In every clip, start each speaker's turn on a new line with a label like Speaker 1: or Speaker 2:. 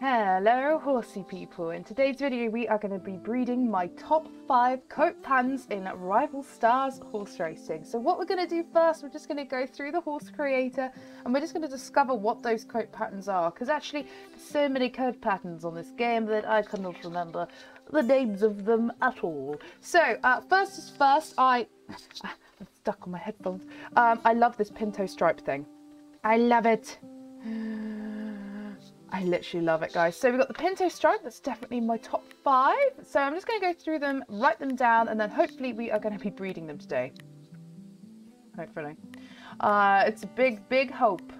Speaker 1: Hello horsey people, in today's video we are going to be breeding my top 5 coat patterns in Rival Stars horse racing. So what we're going to do first, we're just going to go through the horse creator and we're just going to discover what those coat patterns are because actually there's so many coat patterns on this game that I cannot remember the names of them at all. So uh, first is first, I... I'm stuck on my headphones. Um, I love this pinto stripe thing. I love it. I literally love it, guys. So we've got the Pinto Stripe. That's definitely my top five. So I'm just going to go through them, write them down, and then hopefully we are going to be breeding them today. Hopefully. Uh, it's a big, big hope.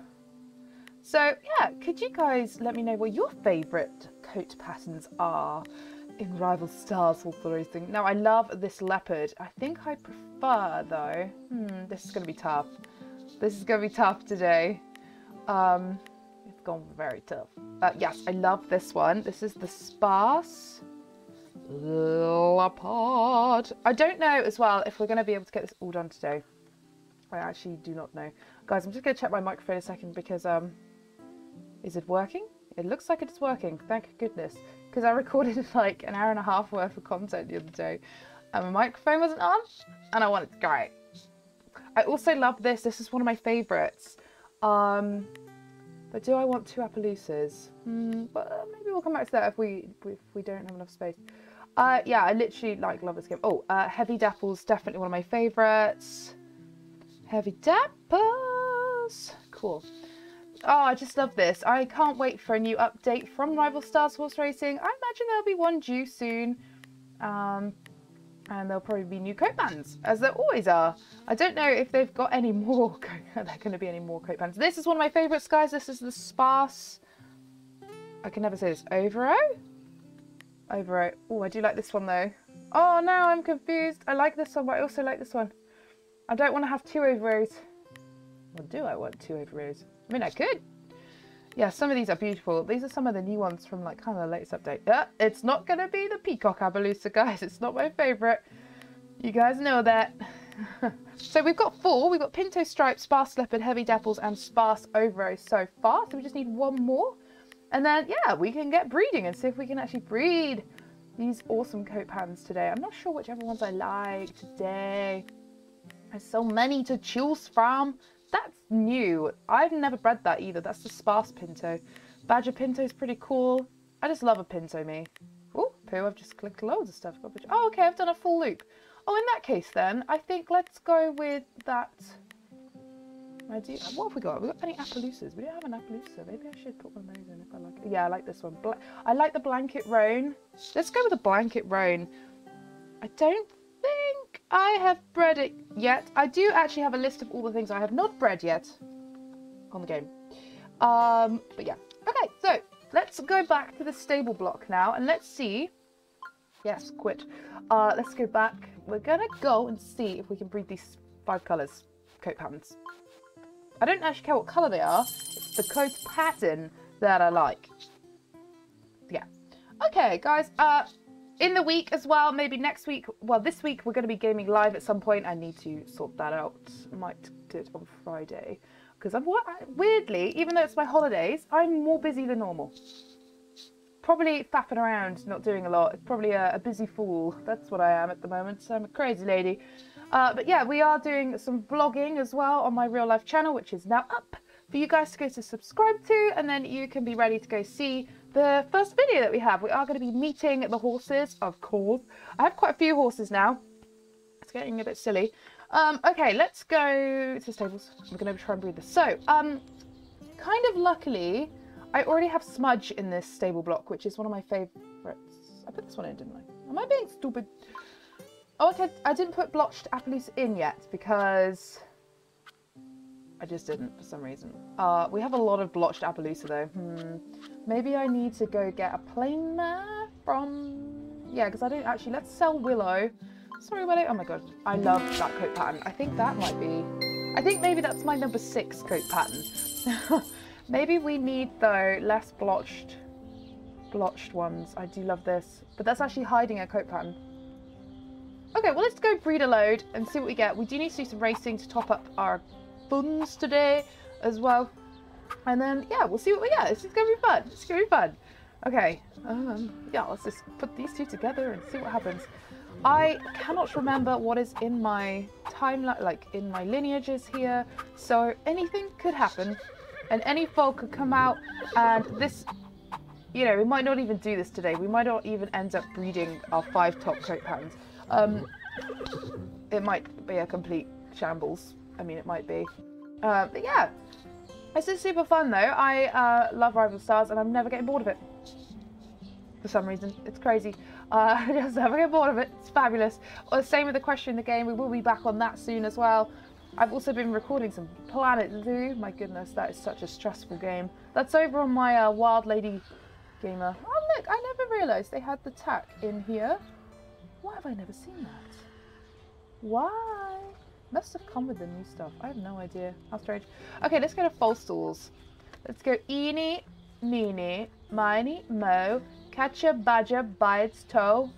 Speaker 1: So, yeah, could you guys let me know what your favourite coat patterns are in Rival Stars Horse Racing? Now, I love this leopard. I think I prefer, though... Hmm, this is going to be tough. This is going to be tough today. Um, gone very tough. Uh, yes, I love this one. This is the Sparse Leopard. I don't know as well if we're going to be able to get this all done today. I actually do not know. Guys, I'm just going to check my microphone a second because, um, is it working? It looks like it's working, thank goodness. Because I recorded like an hour and a half worth of content the other day and my microphone wasn't on and I wanted to go. I also love this. This is one of my favourites. Um, but do I want two Appaloosas? Hmm, but uh, maybe we'll come back to that if we if we don't have enough space. Uh, yeah, I literally like love this game. Oh, uh, Heavy Dapple's definitely one of my favourites. Heavy Dapples. Cool. Oh, I just love this. I can't wait for a new update from Rival Stars Horse Racing. I imagine there'll be one due soon. Um, and there'll probably be new coat bands, as there always are. I don't know if they've got any more, are there going to be any more coat bands. This is one of my favourites, guys. This is the Sparse, I can never say this, Overo? Overo. Oh, I do like this one though. Oh, now I'm confused. I like this one, but I also like this one. I don't want to have two Overos. Or do I want two Overos? I mean, I could. Yeah, some of these are beautiful. These are some of the new ones from like kind of the latest update. Yeah, it's not going to be the Peacock Appaloosa, guys. It's not my favourite. You guys know that. so we've got four. We've got Pinto Stripe, Sparse Leopard, Heavy Dapples and Sparse Overo so far. So we just need one more. And then, yeah, we can get breeding and see if we can actually breed these awesome coat patterns today. I'm not sure whichever ones I like today. There's so many to choose from. That's new. I've never bred that either. That's the sparse pinto. Badger pinto is pretty cool. I just love a pinto, me. Oh, poo, I've just clicked loads of stuff. Oh, okay, I've done a full loop. Oh, in that case then, I think let's go with that. I do. What have we got? Have we got any Appaloosas? We don't have an Appaloosa. Maybe I should put one of those in if I like it. Yeah, I like this one. Bla I like the blanket roan. Let's go with the blanket roan. I don't I have bred it yet. I do actually have a list of all the things I have not bred yet on the game. Um, but yeah. Okay, so let's go back to the stable block now and let's see. Yes, quit. Uh, let's go back. We're gonna go and see if we can breed these five colours, coat patterns. I don't actually care what colour they are. It's the coat pattern that I like. Yeah. Okay, guys. Uh, in the week as well, maybe next week, well, this week we're going to be gaming live at some point. I need to sort that out. Might do it on Friday. Because I'm weirdly, even though it's my holidays, I'm more busy than normal. Probably faffing around, not doing a lot. Probably a, a busy fool. That's what I am at the moment. So I'm a crazy lady. Uh, but yeah, we are doing some vlogging as well on my real life channel, which is now up for you guys to go to subscribe to. And then you can be ready to go see the first video that we have. We are going to be meeting the horses, of course. I have quite a few horses now. It's getting a bit silly. Um, okay, let's go to the stables. We're going to try and breed this. So, um, kind of luckily, I already have Smudge in this stable block, which is one of my favourites. I put this one in, didn't I? Am I being stupid? Oh, okay, I didn't put Blotched Appaloosa in yet because I just didn't for some reason. Uh, we have a lot of blotched Appaloosa though. Hmm. Maybe I need to go get a plain mare from... Yeah, because I don't actually... Let's sell Willow. Sorry, Willow. Oh my god. I love that coat pattern. I think that might be... I think maybe that's my number six coat pattern. maybe we need, though, less blotched blotched ones. I do love this. But that's actually hiding a coat pattern. Okay, well, let's go breed a load and see what we get. We do need to do some racing to top up our funds today as well. And then, yeah, we'll see what we get. This is going to be fun. It's going to be fun. Okay, um, yeah, let's just put these two together and see what happens. I cannot remember what is in my timeline, like in my lineages here, so anything could happen, and any foal could come out, and this, you know, we might not even do this today. We might not even end up breeding our five top coat patterns. Um, it might be a complete shambles. I mean, it might be. Uh, but yeah, this is super fun though. I uh, love Rival Stars, and I'm never getting bored of it for some reason. It's crazy. Uh, I just never get bored of it. It's fabulous. Well, same with the question in the game. We will be back on that soon as well. I've also been recording some Planet Zoo. My goodness, that is such a stressful game. That's over on my uh, Wild Lady Gamer. Oh look, I never realised they had the tack in here. Why have I never seen that? Why? Must have come with the new stuff. I have no idea. How strange. Okay, let's go to false stools. Let's go eeny, meeny, miny, mo, Catch a badger by its toe.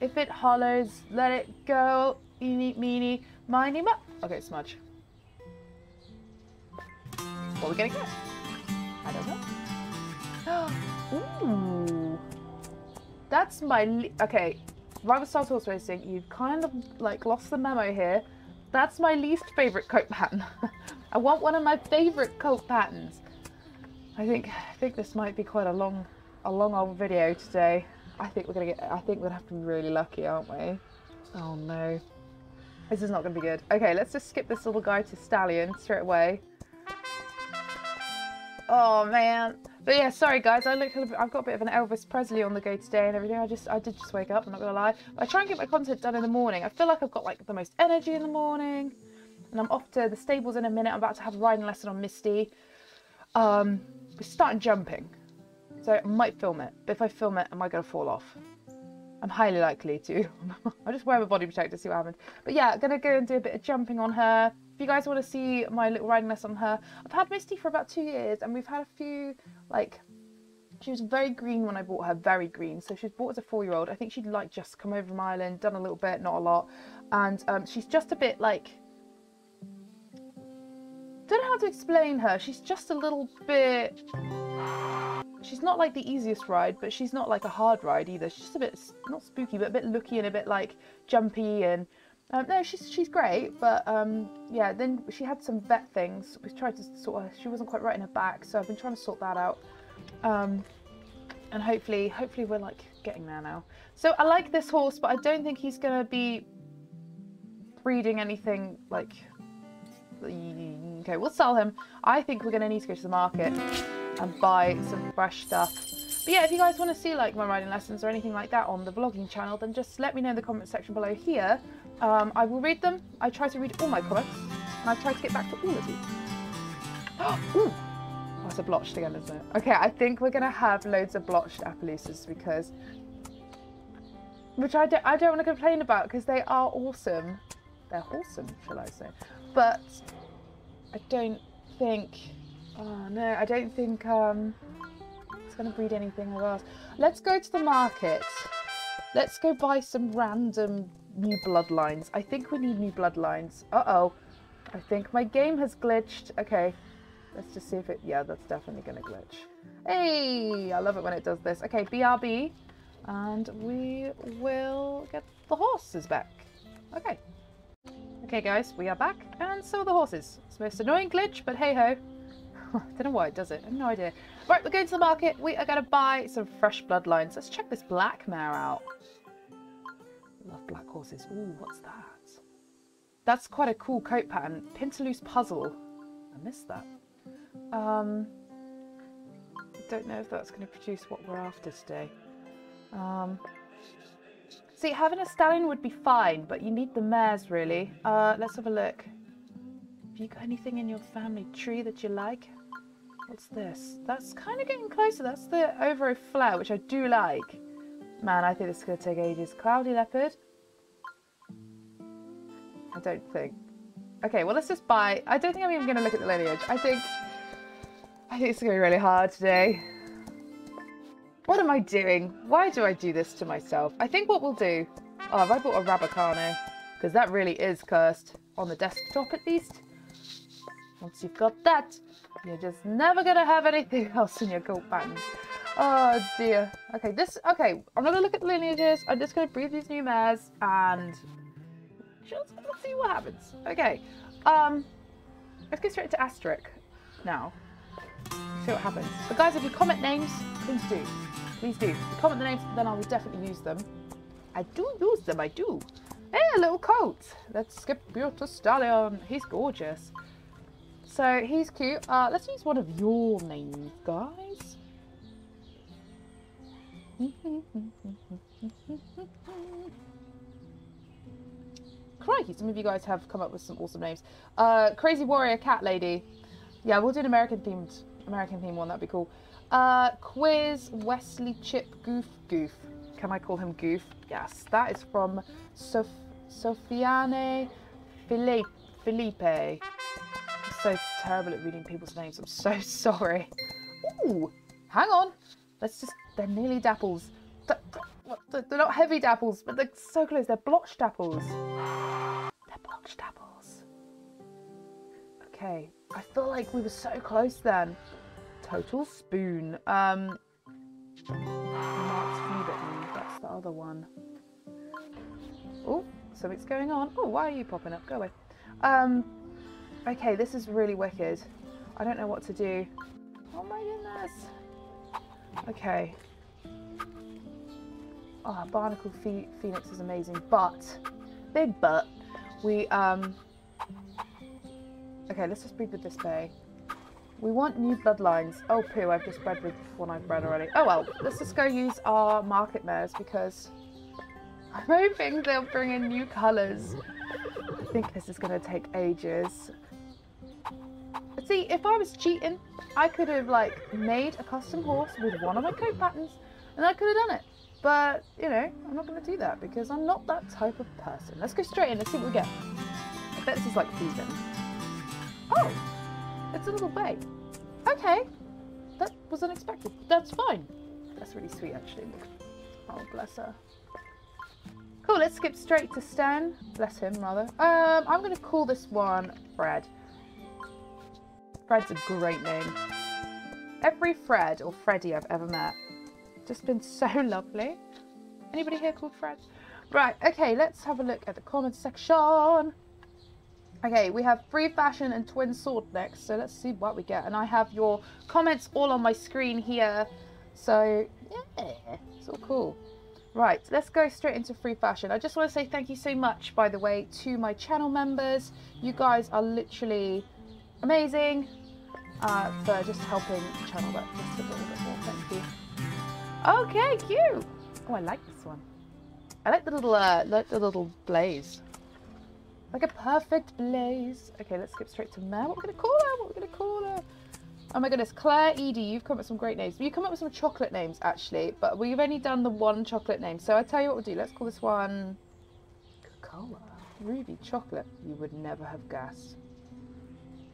Speaker 1: If it hollers, let it go. Eeny, meeny, miny, mo. Okay, smudge. What are we gonna get? I don't know. Ooh. That's my... Okay, Rival Stars Horse Racing, you've kind of, like, lost the memo here. That's my least favourite coat pattern. I want one of my favourite coat patterns. I think I think this might be quite a long a long old video today. I think we're gonna get. I think we're gonna have to be really lucky, aren't we? Oh no, this is not gonna be good. Okay, let's just skip this little guy to stallion straight away. Oh man, but yeah, sorry guys. I look. a little bit, I've got a bit of an Elvis Presley on the go today and everything. I just, I did just wake up. I'm not gonna lie. But I try and get my content done in the morning. I feel like I've got like the most energy in the morning, and I'm off to the stables in a minute. I'm about to have a riding lesson on Misty. Um, we're starting jumping. So I might film it, but if I film it, am I to fall off? I'm highly likely to. I'll just wear my body protector, see what happens. But yeah, I'm to go and do a bit of jumping on her. If you guys want to see my little riding lesson on her, I've had Misty for about two years and we've had a few, like, she was very green when I bought her, very green. So she was bought as a four-year-old. I think she'd like just come over from Ireland, done a little bit, not a lot. And um, she's just a bit like, don't know how to explain her. She's just a little bit she's not like the easiest ride, but she's not like a hard ride either. She's just a bit not spooky, but a bit looky and a bit like jumpy and um, no, she's she's great, but um, yeah. Then she had some vet things. We tried to sort of. She wasn't quite right in her back, so I've been trying to sort that out. Um, and hopefully, hopefully we're like getting there now. So I like this horse, but I don't think he's gonna be breeding anything like. Okay, we'll sell him. I think we're gonna need to go to the market and buy some fresh stuff. But yeah, if you guys want to see like my riding lessons or anything like that on the vlogging channel, then just let me know in the comment section below here. Um, I will read them. I try to read all my comments, and I try to get back to all of you. Ooh. Oh, it's a blotched again, isn't it? Okay, I think we're going to have loads of blotched Appaloosas because... Which I don't, I don't want to complain about because they are awesome. They're awesome, shall I say. But I don't think Oh no, I don't think um, it's going to breed anything of ours. Let's go to the market. Let's go buy some random new bloodlines. I think we need new bloodlines. Uh-oh. I think my game has glitched. Okay, let's just see if it... Yeah, that's definitely going to glitch. Hey, I love it when it does this. Okay, BRB. And we will get the horses back. Okay. Okay, guys, we are back. And so are the horses. It's the most annoying glitch, but hey-ho. I don't know why it does it. I have no idea. Right, we're going to the market. We are going to buy some fresh bloodlines. Let's check this black mare out. Love black horses. Ooh, what's that? That's quite a cool coat pattern. Pintaloose puzzle. I missed that. Um, I don't know if that's going to produce what we're after today. Um, see, having a stallion would be fine, but you need the mares, really. Uh, let's have a look. Have you got anything in your family tree that you like? What's this? That's kind of getting closer. That's the Ovo Flare, which I do like. Man, I think this is going to take ages. Cloudy Leopard. I don't think. Okay, well, let's just buy... I don't think I'm even going to look at the lineage. I think... I think it's going to be really hard today. What am I doing? Why do I do this to myself? I think what we'll do... Oh, have I bought a Rabicano? Because that really is cursed. On the desktop, at least. Once you've got that, you're just never going to have anything else in your coat patterns. Oh dear. Okay, this. Okay, I'm not gonna look at the lineages. I'm just gonna breed these new mares and just see what happens. Okay. Um, let's go straight to Asterisk now. See what happens. But guys, if you comment names, please do. Please do. Comment the names, then I will definitely use them. I do use them. I do. Hey, a little coat. Let's skip Beautiful Stallion. He's gorgeous. So he's cute. Uh, let's use one of your names, guys. Crikey, some of you guys have come up with some awesome names. Uh, Crazy Warrior Cat Lady. Yeah, we'll do an American themed American theme one, that'd be cool. Uh, Quiz, Wesley Chip, Goof, Goof. Can I call him Goof? Yes, that is from Sof Sofiane. Felipe. I'm so terrible at reading people's names. I'm so sorry. Ooh, hang on. Let's just, they're nearly dapples. They're not heavy dapples, but they're so close. They're blotched dapples. They're blotched dapples. Okay, I feel like we were so close then. Total spoon. Um, Mark's That's the other one. Oh, something's going on. Oh, why are you popping up? Go away. Um, okay, this is really wicked. I don't know what to do. Oh my goodness. Okay. Oh, Barnacle Phoenix is amazing, but big but we um. Okay, let's just breed with this bay. We want new bloodlines. Oh, poo, I've just bred with one I've bred already. Oh well, let's just go use our market mares because I'm hoping they'll bring in new colours. I think this is going to take ages. See, if I was cheating, I could have like made a custom horse with one of my coat patterns and I could have done it. But, you know, I'm not going to do that because I'm not that type of person. Let's go straight in. Let's see what we get. I bet this is like season. Oh, it's a little bay. Okay, that was unexpected. That's fine. That's really sweet, actually. Oh, bless her. Cool, let's skip straight to Stan. Bless him, rather. Um, I'm going to call this one Fred. Fred's a great name. Every Fred or Freddy I've ever met just been so lovely. Anybody here called Fred? Right, okay, let's have a look at the comment section. Okay, we have free fashion and twin sword next, so let's see what we get. And I have your comments all on my screen here. So, yeah, it's all cool. Right, let's go straight into free fashion. I just want to say thank you so much, by the way, to my channel members. You guys are literally amazing uh, for just helping the channel work just a little bit more. Thank you. Okay, cute. Oh, I like this one. I like the little, uh, like the little blaze. Like a perfect blaze. Okay, let's skip straight to Mare. What are we to call her? What are we to call her? Oh my goodness, Claire Edie, you've come up with some great names. You come up with some chocolate names, actually, but we've only done the one chocolate name. So I tell you what we'll do. Let's call this one Coca-Cola. Ruby chocolate. You would never have guessed.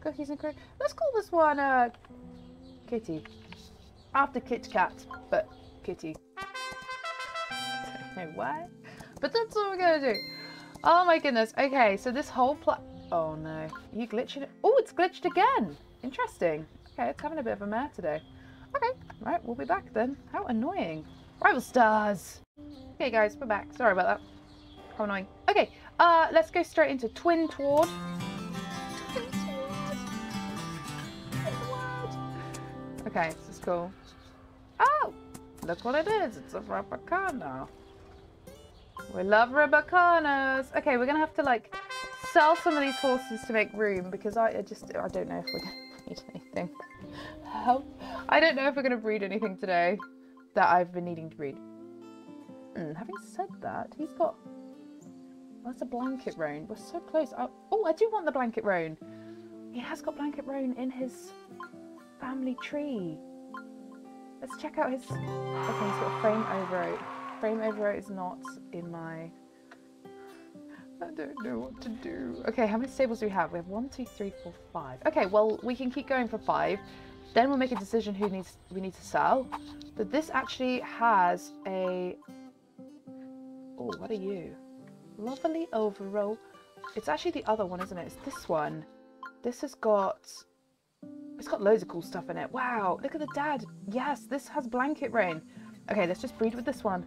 Speaker 1: Cookies and cream. Let's call this one uh, Kitty. After Kit Kat, but Kitty. Don't know why, but that's what we're gonna do. Oh my goodness. Okay, so this whole plat. Oh no, you glitched it. Oh, it's glitched again. Interesting. Okay, it's having a bit of a mare today. Okay, right, we'll be back then. How annoying. Rival stars. Okay, guys, we're back. Sorry about that. How annoying. Okay, uh, let's go straight into Twin Tward. Okay, this is cool. Look what it is. It's a Rabicano. We love Rabicanos. Okay, we're gonna have to like sell some of these horses to make room because I, I just I don't know if we're gonna breed anything. Help! I don't know if we're gonna breed anything today that I've been needing to breed. Mm, having said that, he's got that's a blanket roan. We're so close. Oh, oh, I do want the blanket roan. He has got blanket roan in his family tree. Let's check out his. Okay, he's got frame overo it. Frame overo is not in my. I don't know what to do. Okay, how many stables do we have? We have one, two, three, four, five. Okay, well we can keep going for five. Then we'll make a decision who needs we need to sell. But this actually has a. Oh, what are you? Lovely overall. It's actually the other one, isn't it? It's this one. This has got It's got loads of cool stuff in it. Wow, look at the dad. Yes, this has blanket roan. Okay, let's just breed with this one.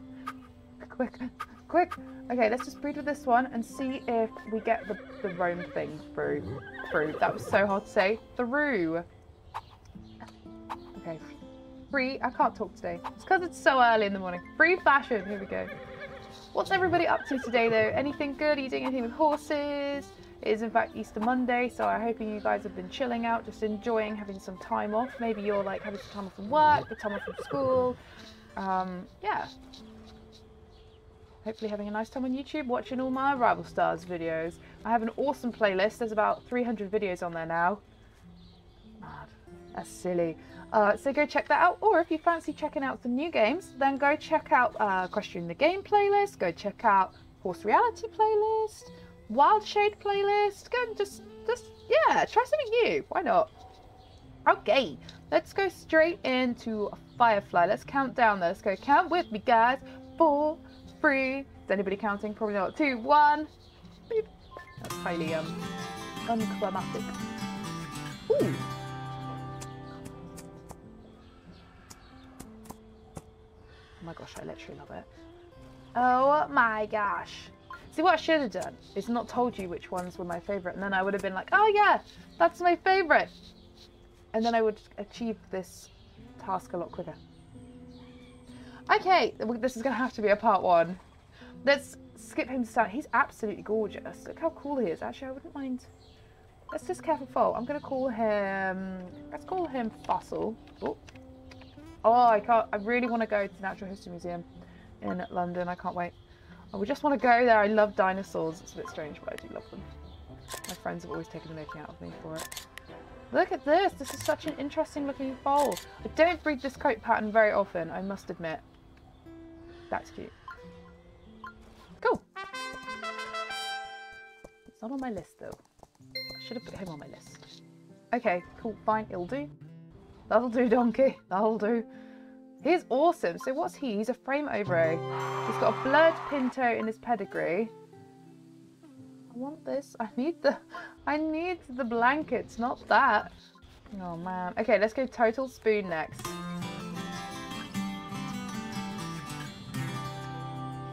Speaker 1: Quick, quick. Okay, let's just breed with this one and see if we get the, the roan thing through. Through. That was so hard to say. Through. Okay. Free. I can't talk today. It's because it's so early in the morning. Free fashion. Here we go. What's everybody up to today, though? Anything good? Are you doing anything with horses? It is, in fact, Easter Monday, so I hope you guys have been chilling out, just enjoying having some time off. Maybe you're like having some time off from work, the time off from school. Um, yeah. Hopefully having a nice time on YouTube watching all my Rival Stars videos. I have an awesome playlist. There's about 300 videos on there now. Mad. That's silly. Uh, so go check that out. Or if you fancy checking out some new games, then go check out uh, Equestrian the Game playlist. Go check out Horse Reality playlist. Wild Shade playlist. Go and just, just, yeah, try something new. Why not? Okay, let's go straight into Firefly. Let's count down. Let's go. Count with me, guys. Four, three. Is anybody counting? Probably not. Two, one. Beep. That's highly um unclimatic. Ooh. Oh my gosh, I literally love it. Oh my gosh. See, what I should have done is not told you which ones were my favourite, and then I would have been like, oh yeah, that's my favourite. And then I would achieve this task a lot quicker. Okay, this is going to have to be a part one. Let's skip him to start. He's absolutely gorgeous. Look how cool he is. Actually, I wouldn't mind. Let's just careful fall. I'm going to call him... Let's call him Fossil. Oh. oh, I can't... I really want to go to the Natural History Museum in London. I can't wait. Oh, I would just want to go there. I love dinosaurs. It's a bit strange, but I do love them. My friends have always taken the making out of me for it. Look at this. This is such an interesting looking bowl. I don't breed this coat pattern very often, I must admit. That's cute. Cool. It's not on my list though. I should have put him on my list. Okay, cool, fine, it'll do. That'll do, donkey. That'll do. He's awesome. So what's he? He's a frame overo. He's got a blurred pinto in his pedigree. I want this. I need the I need the blankets, not that. Oh man. Okay, let's go total spoon next.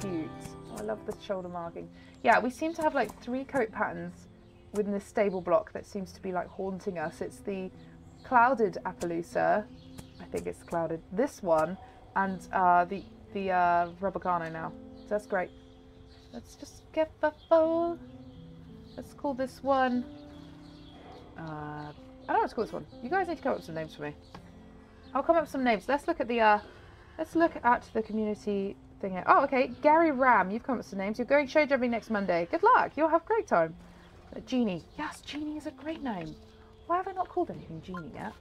Speaker 1: Cute. Oh, I love the shoulder marking. Yeah, we seem to have like three coat patterns within this stable block that seems to be like haunting us. It's the clouded Appaloosa, think it's clouded. This one and uh, the the uh, now. So that's great. Let's just get the phone. Let's call this one. Uh, I don't know what to call this one. You guys need to come up with some names for me. I'll come up with some names. Let's look at the. Uh, let's look at the community thing. Here. Oh, okay. Gary Ram. You've come up with some names. You're going show jumping next Monday. Good luck. You'll have a great time. Genie. Yes, Genie is a great name. Why have I not called anything Genie yet?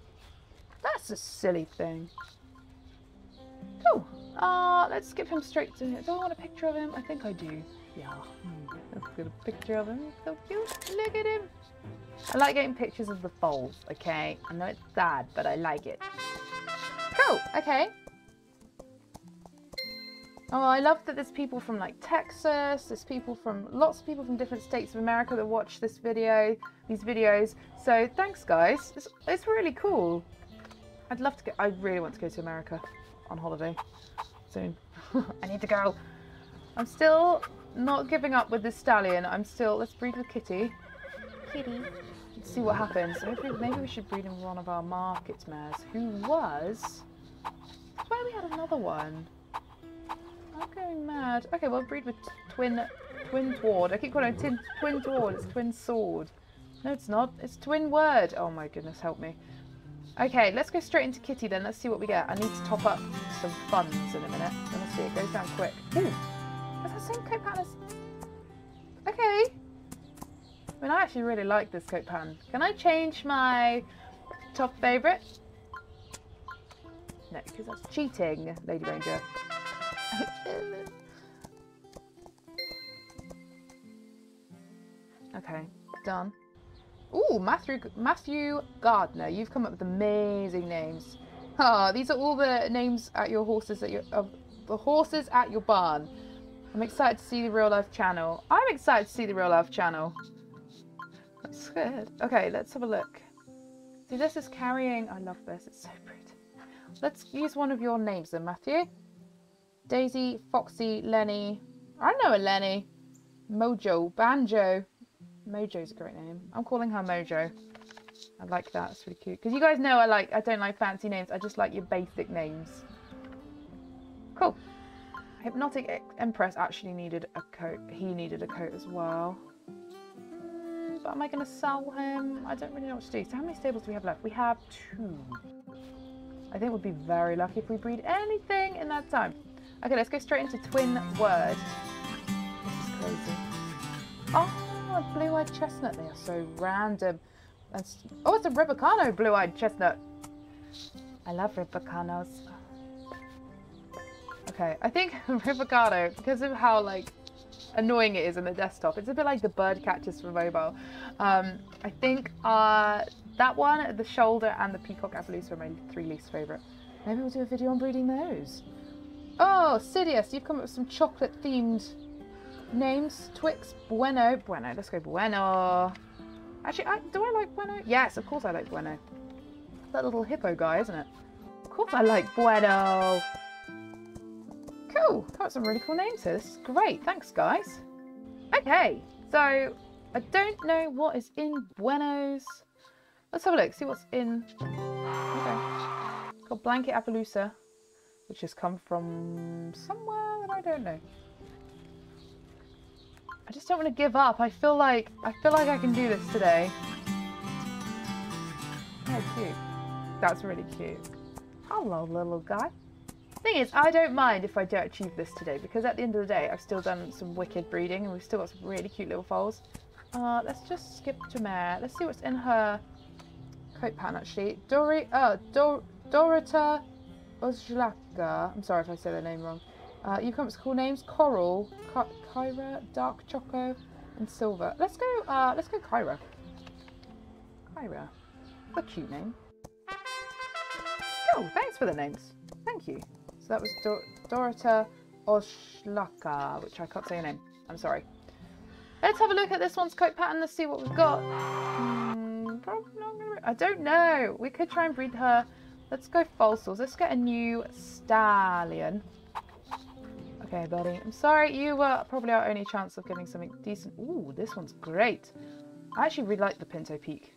Speaker 1: That's a silly thing. Oh, uh, let's skip him straight to him. Do I want a picture of him? I think I do. Yeah. Let's get a picture of him. So cute. Look at him. I like getting pictures of the foals, okay? I know it's sad, but I like it. Cool. Okay. Oh, I love that there's people from like Texas, there's people from, lots of people from different states of America that watch this video, these videos. So thanks guys, it's, it's really cool. I'd love to go. I really want to go to America on holiday soon. I need to go. I'm still not giving up with this stallion. I'm still. Let's breed with Kitty. Kitty. Let's see what happens. Maybe, maybe we should breed in one of our market mares, who was. Swear we had another one. I'm going mad. Okay, well, breed with twin twin tward. I keep calling it twin, twin tward. It's twin sword. No, it's not. It's twin word. Oh my goodness, help me. Okay, let's go straight into Kitty then. Let's see what we get. I need to top up some funds in a minute. Let's see, it goes down quick. Ooh, is that same coat pattern Okay. I mean, I actually really like this coat pattern. Can I change my top favourite? No, because that's cheating, Lady Ranger. okay, done. Ooh, Matthew Matthew Gardner. You've come up with amazing names. Ah, these are all the names at your horses at your of the horses at your barn. I'm excited to see the real life channel. I'm excited to see the real life channel. That's good. Okay, let's have a look. See, this is carrying... I love this. It's so pretty. Let's use one of your names then, Matthew. Daisy, Foxy, Lenny. I know a Lenny. Mojo, Banjo. Mojo's a great name. I'm calling her Mojo. I like that. It's really cute. Because you guys know I like I don't like fancy names. I just like your basic names. Cool. Hypnotic Empress actually needed a coat. He needed a coat as well. But am I going to sell him? I don't really know what to do. So how many stables do we have left? We have two. I think we'd be very lucky if we breed anything in that time. Okay, let's go straight into Twin Word. This is crazy. Oh, blue-eyed chestnut. They are so random. Oh, it's a Rabicano blue-eyed chestnut. I love Rabicanos. Okay, I think Rabicano, because of how, like, annoying it is in the desktop, it's a bit like the bird catchers for mobile. Um, I think uh, that one, the shoulder, and the peacock Appaloosa are my three least favourite. Maybe we'll do a video on breeding those. Oh, Sidious, you've come up with some chocolate-themed names. Twix, Bueno. Bueno, let's go Bueno. Actually, I, do I like Bueno? Yes, of course I like Bueno. That little hippo guy, isn't it? Of course I like Bueno. Cool. Got some really cool names here. This is great. Thanks, guys. Okay, so I don't know what is in Buenos. Let's have a look, see what's in. Okay. Called Blanket Appaloosa, which has come from somewhere that I don't know. I just don't want to give up. I feel like I feel like I can do this today. Oh, cute. That's really cute. Hello, little guy. Thing is, I don't mind if I don't achieve this today because at the end of the day, I've still done some wicked breeding and we've still got some really cute little foals. Uh, let's just skip to Mare. Let's see what's in her coat pattern actually. Dori, oh, Dor Dorita Ozlaka. I'm sorry if I say the name wrong. Uh, you come up with cool names: Coral, Kyra, Dark Choco, and Silver. Let's go. Uh, let's go Kyra. Kyra, What a cute name. Oh, thanks for the names. Thank you. So that was Dor Dorita Oshlaka, which I can't say your name. I'm sorry. Let's have a look at this one's coat pattern. Let's see what we've got. Hmm, I don't know. We could try and breed her. Let's go fossils. Let's get a new stallion. Okay, buddy. I'm sorry, you were probably our only chance of getting something decent. Ooh, this one's great. I actually really like the Pinto Peak.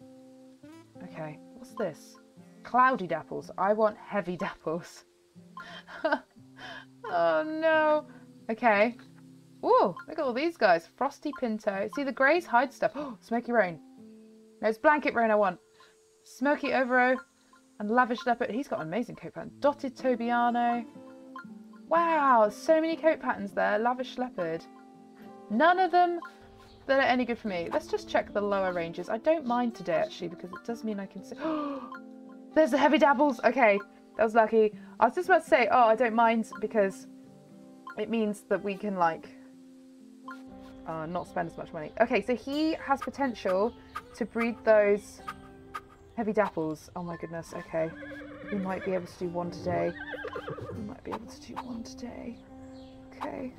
Speaker 1: Okay, what's this? Cloudy dapples. I want heavy dapples. oh, no. Okay. Ooh, look at all these guys. Frosty Pinto. See, the greys hide stuff. Oh, Smoky Roan. No, it's Blanket Roan I want. Smoky Overo and Lavish Leopard. He's got an amazing coat pattern. Dotted Tobiano. Wow, so many coat patterns there. Lavish Leopard. None of them that are any good for me. Let's just check the lower ranges. I don't mind today, actually, because it does mean I can see... There's the heavy dapples. Okay, that was lucky. I was just about to say, oh, I don't mind because it means that we can, like, uh, not spend as much money. Okay, so he has potential to breed those heavy dapples. Oh my goodness, okay. We might be able to do one today. Able to do one today. Okay.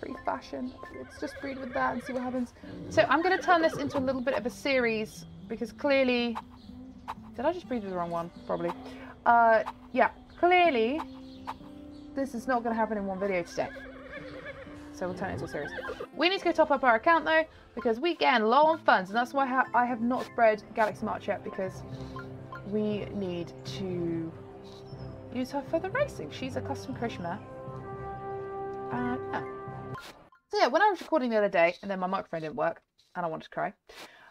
Speaker 1: Free fashion. Let's just breed with that and see what happens. So I'm going to turn this into a little bit of a series because clearly... Did I just breed with the wrong one? Probably. Uh, yeah, clearly this is not going to happen in one video today. So we'll turn it into a series. We need to go top up our account though, because we getting low on funds, and that's why I have not spread Galaxy March yet, because we need to use her for the racing. She's a custom mare. Uh, yeah. So yeah, when I was recording the other day, and then my microphone didn't work, and I wanted to cry,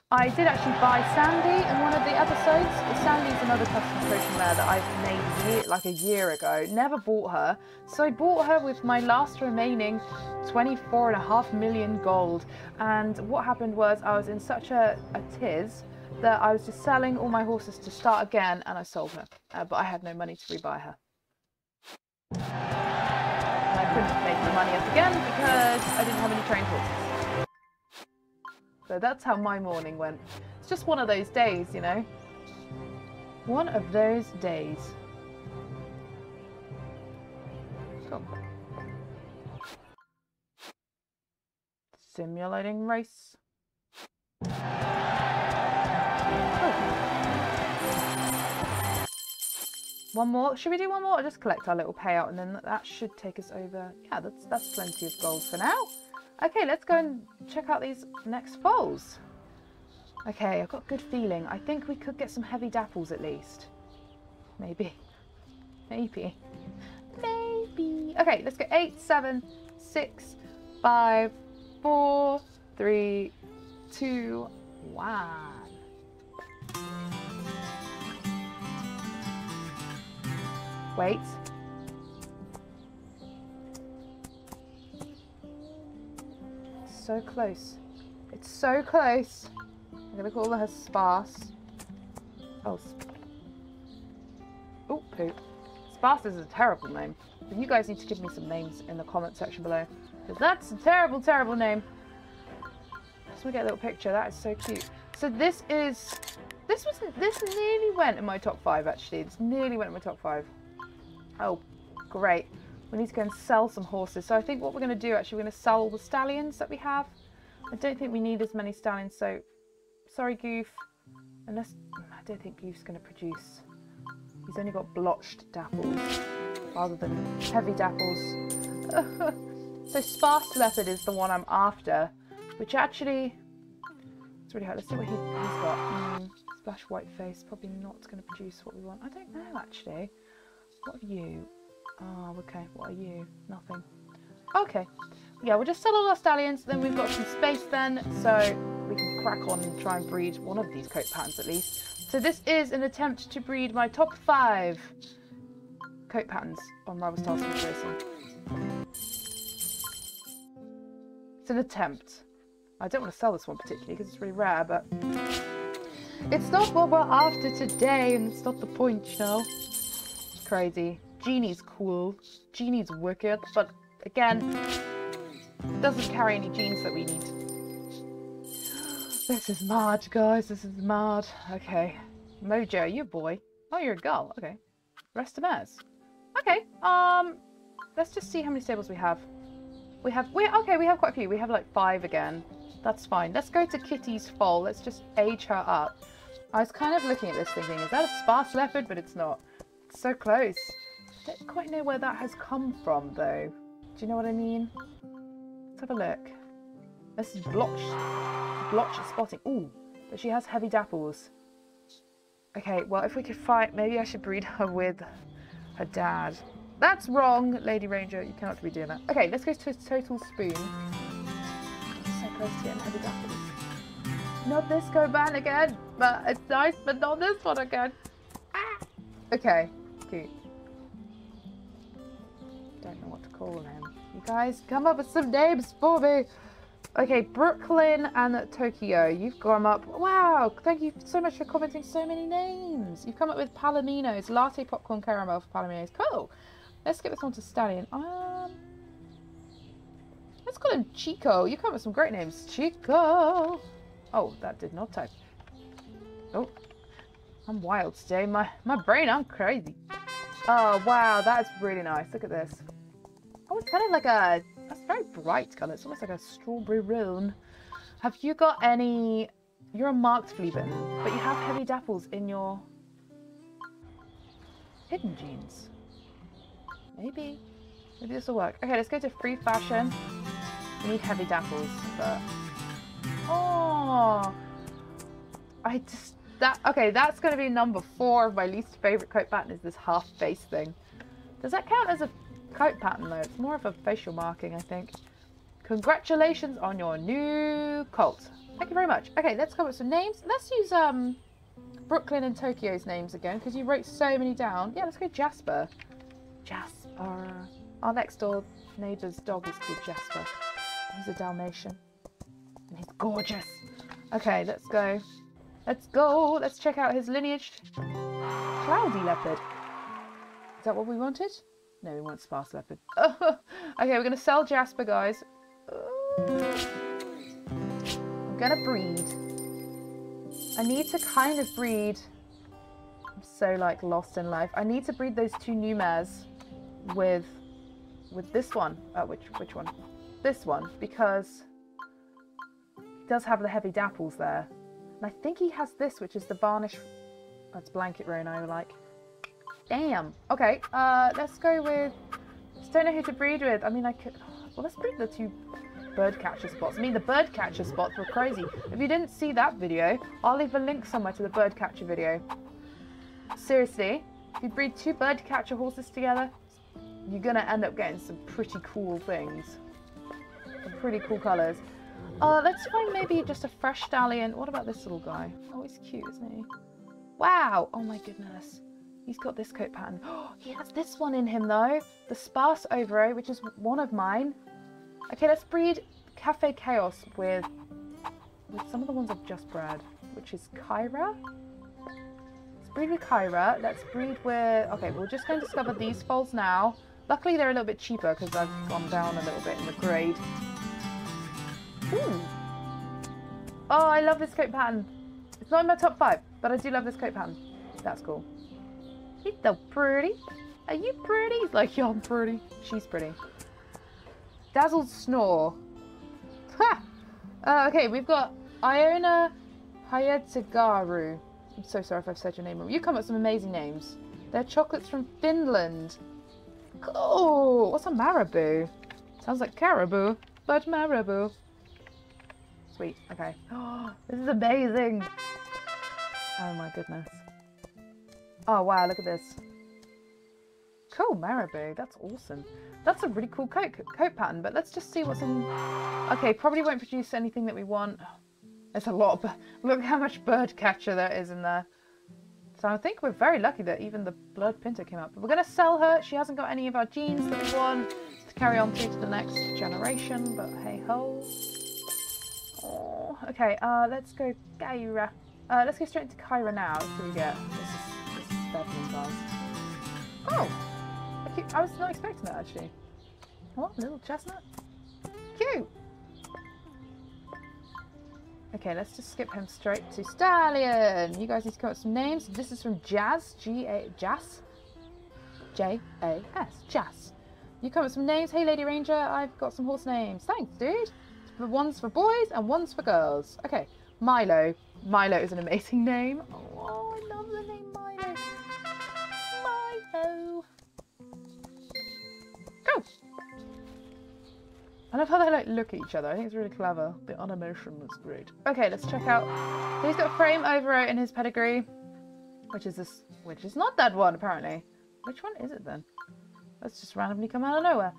Speaker 1: I did actually buy Sandy in one of the episodes. Sandy's another custom mare that I've made year, like a year ago. Never bought her. So I bought her with my last remaining 24 and a half million gold. And what happened was I was in such a, a tiz that I was just selling all my horses to start again and I sold her. Uh, but I had no money to rebuy her. And I couldn't make the money up again because I didn't have any trained horses. So that's how my morning went. It's just one of those days, you know. One of those days. Cool. Simulating race. One more. Should we do one more or just collect our little payout and then that should take us over? Yeah, that's, that's plenty of gold for now. Okay, let's go and check out these next falls. Okay, I've got a good feeling. I think we could get some heavy dapples at least. Maybe. Maybe. Maybe. Okay, let's go. Eight, seven, six, five, four, three, two, one. Wait. so close. It's so close. I'm gonna call her sparse. Oh, sp oh, poop. Sparse is a terrible name. You guys need to give me some names in the comment section below. Because that's a terrible, terrible name. To get a little picture. That is so cute. So this is... This was this nearly went in my top five actually. This nearly went in my top five. Oh, great. We need to go and sell some horses. So I think what we're going to do actually, we're going to sell all the stallions that we have. I don't think we need as many stallions, so sorry Goof. Unless, I don't think Goof's going to produce. He's only got blotched dapples rather than heavy dapples. so sparse leopard is the one I'm after, which actually, it's really hard. Let's see what he, has got. Mm, splash white face, probably not going to produce what we want. I don't know actually. What are you? Oh, okay. What are you? Nothing. Okay. Yeah, we'll just sell all our stallions, then we've got some space then, so we can crack on and try and breed one of these coat patterns at least. So this is an attempt to breed my top five coat patterns on Rival Stars Racing. It's an attempt. I don't want to sell this one particularly because it's really rare, but it's not what we're after today, and it's not the point, you know? It's crazy. Genie's cool. Genie's wicked, but again, It doesn't carry any genes that we need. This is mad, guys. This is mad. Okay. Mojo, you boy. Oh, you're a girl. Okay. Rest of us. Okay. Um, let's just see how many stables we have. We have, we okay, we have quite a few. We have like five again. That's fine. Let's go to Kitty's foal. Let's just age her up. I was kind of looking at this thinking, is that a sparse leopard? But it's not. It's so close I don't quite know where that has come from, though. Do you know what I mean? Let's have a look. This is blotch. Blotch spotting. Ooh, but she has heavy dapples. Okay, well, if we could fight, maybe I should breed her with her dad. That's wrong, Lady Ranger. You cannot be doing that. Okay, let's go to Total Spoon. Not this Coban again, but it's nice, but not this one again. Ah! Okay, cute don't know what to call him. You guys, come up with some names for me. Okay, Brooklyn and Tokyo. You've come up. Wow, thank you so much for commenting so many names. You've come up with Palominos, latte popcorn caramel for Palominos. Cool. Let's get this one to Stallion. Um, let's call him Chico. You come up with some great names. Chico. Oh, that did not type. Oh, I'm wild today. My my brain, I'm crazy. Oh wow, that's really nice. Look at this. Oh, it's kind of like a... That's very bright colour. It's almost like a strawberry roan. Have you got any... You're a marked Fleabitten, but you have heavy dapples in your hidden genes. Maybe. Maybe this will work. Okay, let's go to free fashion. We need heavy dapples, but... Oh! I just... That Okay, that's going to be number four of my least favourite coat pattern is this half face thing. Does that count as a coat pattern though. It's more of a facial marking, I think. Congratulations on your new colt. Thank you very much. Okay, let's come up with some names. Let's use um Brooklyn and Tokyo's names again because you wrote so many down. Yeah, let's go Jasper. Jasper. Our next door neighbour's dog is called Jasper. He's a Dalmatian. And he's gorgeous. Okay, let's go. Let's go. Let's check out his lineage. Cloudy leopard. Is that what we wanted? No, we want sparse leopard. okay, we're going to sell Jasper, guys. I'm going to breed. I need to kind of breed... I'm so, like, lost in life. I need to breed those two new mares with with this one. Uh, which, which one? This one, because he does have the heavy dapples there. And I think he has this, which is the varnish... That's blanket roan I like. Damn. Okay, uh, let's go with... Just don't know who to breed with. I mean, I could... Well, let's breed the two bird catcher spots. I mean, the bird catcher spots were crazy. If you didn't see that video, I'll leave a link somewhere to the bird catcher video. Seriously, if you breed two bird catcher horses together, you're gonna end up getting some pretty cool things. Some pretty cool colours. Uh, let's find maybe just a fresh stallion. What about this little guy? Oh, he's cute, isn't he? Wow! Oh my goodness. He's got this coat pattern. Oh, he has this one in him though. The sparse overo, which is one of mine. Okay, let's breed Cafe Chaos with with some of the ones I've just bred, which is Kyra. Let's breed with Kyra. Let's breed with... Okay, we're just going to discover these foals now. Luckily, they're a little bit cheaper because I've gone down a little bit in the grade. Ooh. Oh, I love this coat pattern. It's not in my top five, but I do love this coat pattern. That's cool. He's so pretty. Are you pretty? He's like, yeah, I'm pretty. She's pretty. Dazzled Snore. Ha! Uh, okay, we've got Iona Hayetagaru. I'm so sorry if I've said your name wrong. You come up with some amazing names. They're chocolates from Finland. Oh, what's a marabou? Sounds like caribou, but marabou. Sweet, okay. Oh, this is amazing. Oh my goodness. Oh wow, look at this. Cool, marabou, that's awesome. That's a really cool coat, coat pattern, but let's just see what's in... Okay, probably won't produce anything that we want. There's a lot, but look how much bird catcher there is in there. So I think we're very lucky that even the blood pinto came up. But we're going to sell her. She hasn't got any of our genes that we want to carry on through to the next generation, but hey ho. Oh, okay, uh, let's go Kyra. Uh, let's go straight into Kyra now. Let's we get. This is, this guys. Oh! I, keep, I was not expecting that, actually. What? Little chestnut? Cute! Okay, let's just skip him straight to Stallion. You guys need to come up with some names. This is from Jazz, G-A, Jazz? J-A-S, Jazz. You come up with some names. Hey, Lady Ranger, I've got some horse names. Thanks, dude. One's for boys and one's for girls. Okay, Milo. Milo is an amazing name. Oh, I love how they like look at each other. I think it's really clever. The animation looks great. Okay, let's check out. So he's got frame overo in his pedigree, which is this, which is not that one apparently. Which one is it then? Let's just randomly come out of nowhere.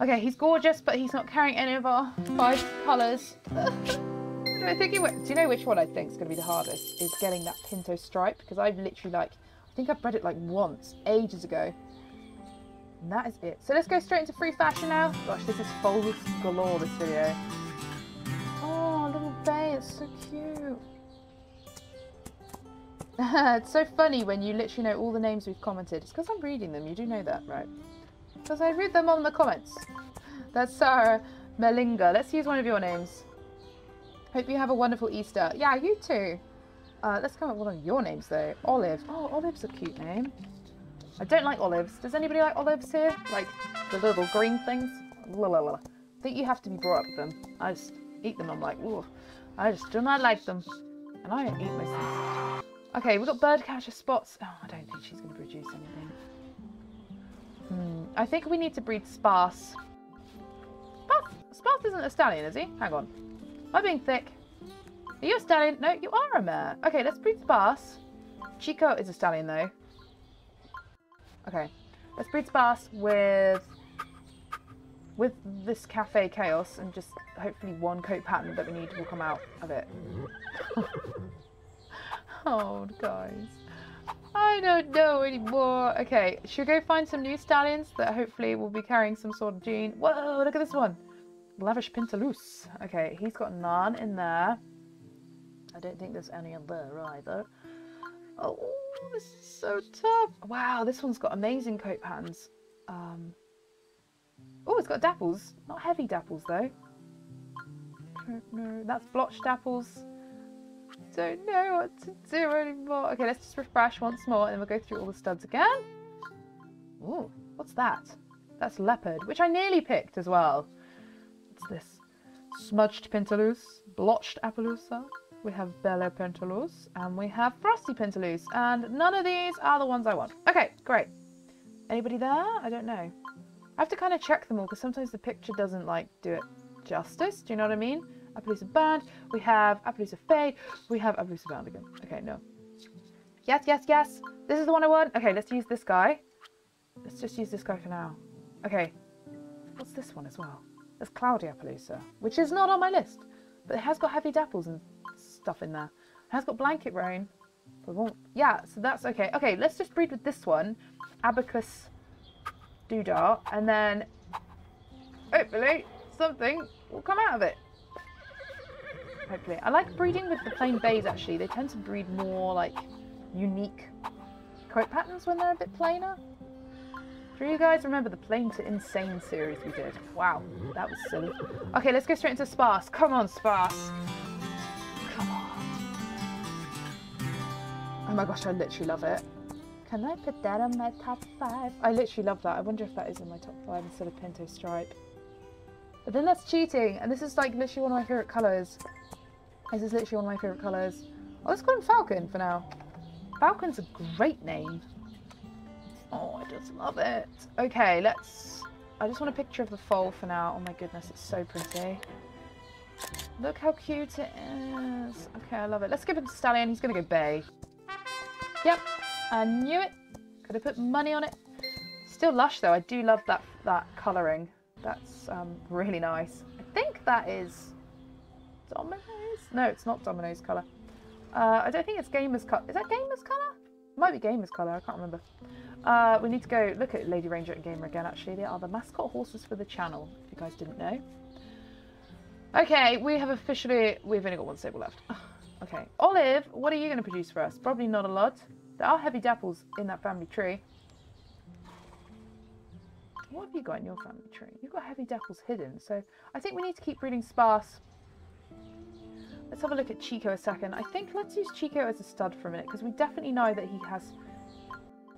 Speaker 1: Okay, he's gorgeous, but he's not carrying any of our five colours. do I think he? Do you know which one I think is going to be the hardest? Is getting that pinto stripe because I've literally like, I think I've bred it like once ages ago. And that is it. So let's go straight into free fashion now. Gosh, this is foals galore, this video. Oh, little bay, it's so cute. it's so funny when you literally know all the names we've commented. It's because I'm reading them. You do know that, right? Because I read them on the comments. That's Sarah Melinga. Let's use one of your names. Hope you have a wonderful Easter. Yeah, you too. Uh, let's come up with one of your names, though. Olive. Oh, Olive's a cute name. I don't like olives. Does anybody like olives here? Like the little green things? La la la. I think you have to be brought up with them. I just eat them. I'm like, ooh, I just do not like them. And I don't eat most things. Okay, we've got birdcatcher spots. Oh, I don't think she's going to produce anything. Hmm, I think we need to breed sparse. Sparse isn't a stallion, is he? Hang on. Am I being thick? Are you a stallion? No, you are a mare. Okay, let's breed sparse. Chico is a stallion, though. Okay, let's breed sparse with with this cafe chaos and just hopefully one coat pattern that we need will come out of it. oh, guys. I don't know anymore. Okay, should go find some new stallions that hopefully will be carrying some sort of gene? Whoa, look at this one. Lavish Pintaloosa. Okay, he's got none in there. I don't think there's any in there either. Oh, this is so tough. Wow, this one's got amazing coat patterns. Um, oh, it's got dapples. Not heavy dapples, though. No, that's blotched dapples. Don't know what to do anymore. Okay, let's just refresh once more and then we'll go through all the studs again. Oh, what's that? That's leopard, which I nearly picked as well. What's this? Smudged Pintaloosa, blotched Appaloosa. We have Bella Pintaloosa, and we have Frosty Pintaloosa, and none of these are the ones I want. Okay, great. Anybody there? I don't know. I have to kind of check them all because sometimes the picture doesn't like do it justice. Do you know what I mean? Appaloosa Band. We have Appaloosa Fade. We have Appaloosa Band again. Okay, no. Yes, yes, yes. This is the one I want. Okay, let's use this guy. Let's just use this guy for now. Okay. What's this one as well? There's Cloudy Appaloosa, which is not on my list. But it has got heavy dapples and stuff in there. It has got blanket roan. Yeah, so that's okay. Okay, let's just breed with this one. Abacus Doodah. And then hopefully something will come out of it. Hopefully. I like breeding with the plain bays actually. They tend to breed more like unique coat patterns when they're a bit plainer. Do you guys remember the Plain to Insane series we did? Wow, that was silly. Okay, let's go straight into Sparse. Come on, Sparse. Oh my gosh, I literally love it. Can I put that on my top five? I literally love that. I wonder if that is in my top five instead of Pinto Stripe. But then that's cheating, and this is like literally one of my favourite colours. This is literally one of my favourite colours. Oh, let's call him Falcon for now. Falcon's a great name. Oh, I just love it. Okay, let's... I just want a picture of the foal for now. Oh my goodness, it's so pretty. Look how cute it is. Okay, I love it. Let's give it to Stallion. He's going to go Bay. Yep, I knew it. Could have put money on it. Still lush though. I do love that that colouring. That's um, really nice. I think that is Domino's. No, it's not Domino's colour. Uh, I don't think it's Gamer's colour. Is that Gamer's colour? Might be Gamer's colour. I can't remember. Uh, we need to go look at Lady Ranger and Gamer again, actually. They are the mascot horses for the channel, if you guys didn't know. Okay, we have officially... We've only got one stable left. okay. Olive, what are you going to produce for us? Probably not a lot. There are heavy dapples in that family tree. What have you got in your family tree? You've got heavy dapples hidden, so I think we need to keep breeding sparse. Let's have a look at Chico a second. I think let's use Chico as a stud for a minute, because we definitely know that he has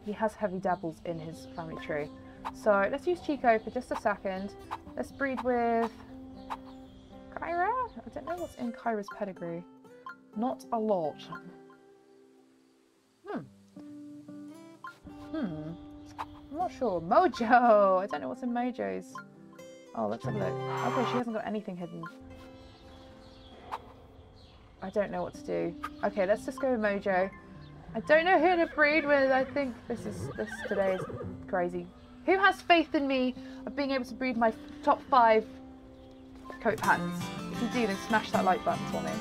Speaker 1: he has heavy dapples in his family tree. So let's use Chico for just a second. Let's breed with Kyra? I don't know what's in Kyra's pedigree. Not a lot. Hmm. Hmm. I'm not sure. Mojo! I don't know what's in Mojo's. Oh, let's have a look. Okay, she hasn't got anything hidden. I don't know what to do. Okay, let's just go with Mojo. I don't know who to breed with. I think this is this today is crazy. Who has faith in me of being able to breed my top five coat patterns? If you do, then smash that like button for me.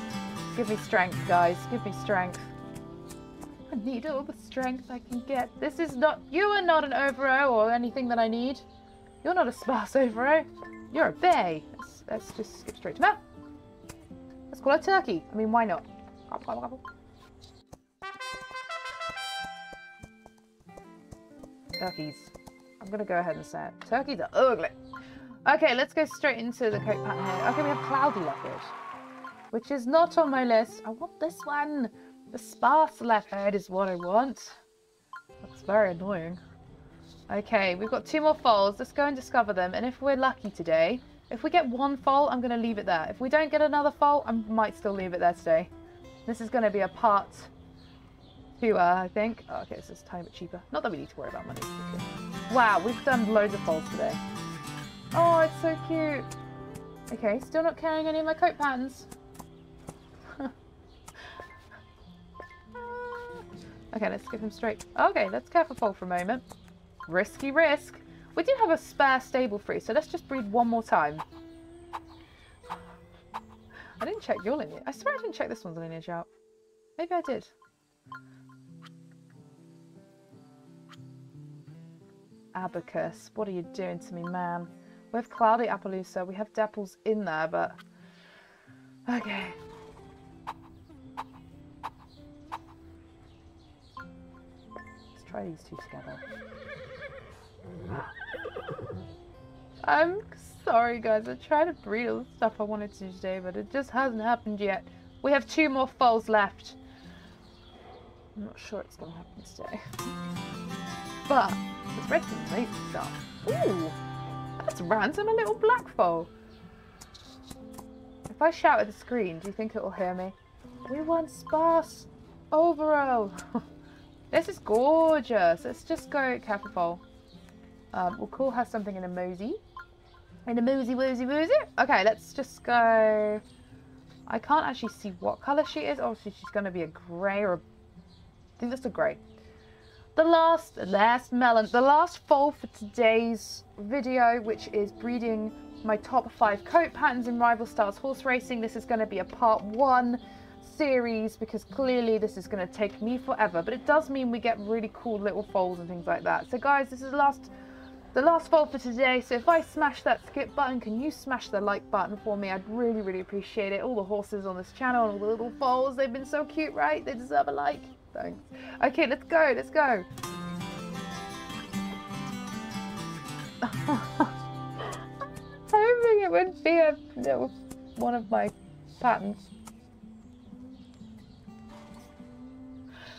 Speaker 1: Give me strength, guys. Give me strength. I need all the strength I can get. This is not... You are not an Overo or anything that I need. You're not a sparse Overo. You're a bay. Let's, let's just skip straight to that. Let's call her Turkey. I mean, why not? Turkeys. I'm going to go ahead and say it. Turkeys are ugly. Okay, let's go straight into the coat pattern here. Okay, we have Cloudy Leopard, which is not on my list. I want this one. The sparse leopard is what I want. That's very annoying. Okay, we've got two more foals. Let's go and discover them. And if we're lucky today, if we get one foal, I'm going to leave it there. If we don't get another foal, I might still leave it there today. This is going to be a part two, uh, I think. Oh, okay, so it's a tiny bit cheaper. Not that we need to worry about money. Wow, we've done loads of foals today. Oh, it's so cute. Okay, still not carrying any of my coat patterns. Okay, let's give him straight. Okay, let's care for foal for a moment. Risky risk. We do have a spare stable free, so let's just breed one more time. I didn't check your lineage. I swear I didn't check this one's lineage out. Maybe I did. Abacus, what are you doing to me, man? We have Cloudy Appaloosa. We have Dapples in there, but... Okay. Try these two together. I'm sorry, guys. I tried to breed all the stuff I wanted to today, but it just hasn't happened yet. We have two more foals left. I'm not sure it's to happen today. But let's bread some amazing stuff. Ooh, that's random, a little black foal. If I shout at the screen, do you think it will hear me? We want sparse overo. this is gorgeous. Let's just go careful. Um, we'll call her something in a mosey. In a mosey, woozy, woozy. Okay, let's just go. I can't actually see what colour she is. Obviously, she's going to be a grey or a... I think that's a grey. The last, last melon, the last foal for today's video, which is breeding my top five coat patterns in Rival Stars Horse Racing. This is going to be a part one series because clearly this is going to take me forever, but it does mean we get really cool little folds and things like that. So guys, this is the last the last fold for today. So if I smash that skip button, can you smash the like button for me? I'd really, really appreciate it. All the horses on this channel and all the little foals, they've been so cute, right? They deserve a like. Thanks. Okay, let's go, let's go. Hoping it would be a little one of my patterns.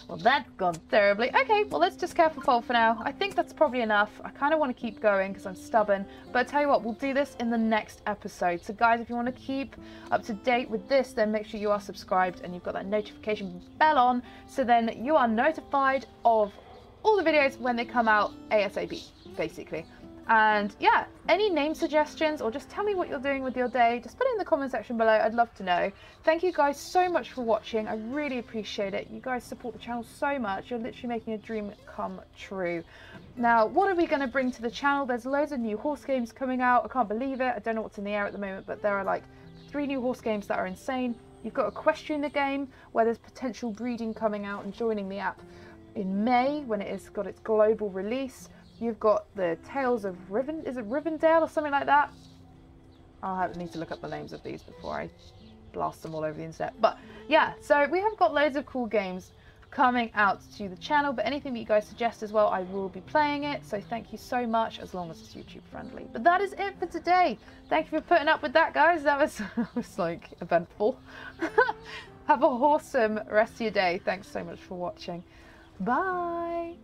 Speaker 1: Well, that's gone terribly. Okay, well, let's just careful fold for now. I think that's probably enough. I kind of want to keep going because I'm stubborn. But I tell you what, we'll do this in the next episode. So, guys, if you want to keep up to date with this, then make sure you are subscribed and you've got that notification bell on. So then you are notified of all the videos when they come out ASAP, basically. And yeah, any name suggestions or just tell me what you're doing with your day, just put it in the comment section below. I'd love to know. Thank you guys so much for watching. I really appreciate it. You guys support the channel so much. You're literally making a dream come true. Now, what are we going to bring to the channel? There's loads of new horse games coming out. I can't believe it. I don't know what's in the air at the moment, but there are like three new horse games that are insane. You've got Equestrian the game where there's potential breeding coming out and joining the app in May when it has got its global release. You've got the Tales of Riven. Is it Rivendell or something like that? I'll have, need to look up the names of these before I blast them all over the internet. But yeah, so we have got loads of cool games coming out to the channel. But anything that you guys suggest as well, I will be playing it. So thank you so much, as long as it's YouTube friendly. But that is it for today. Thank you for putting up with that, guys. That was, was like eventful. have a awesome rest of your day. Thanks so much for watching. Bye.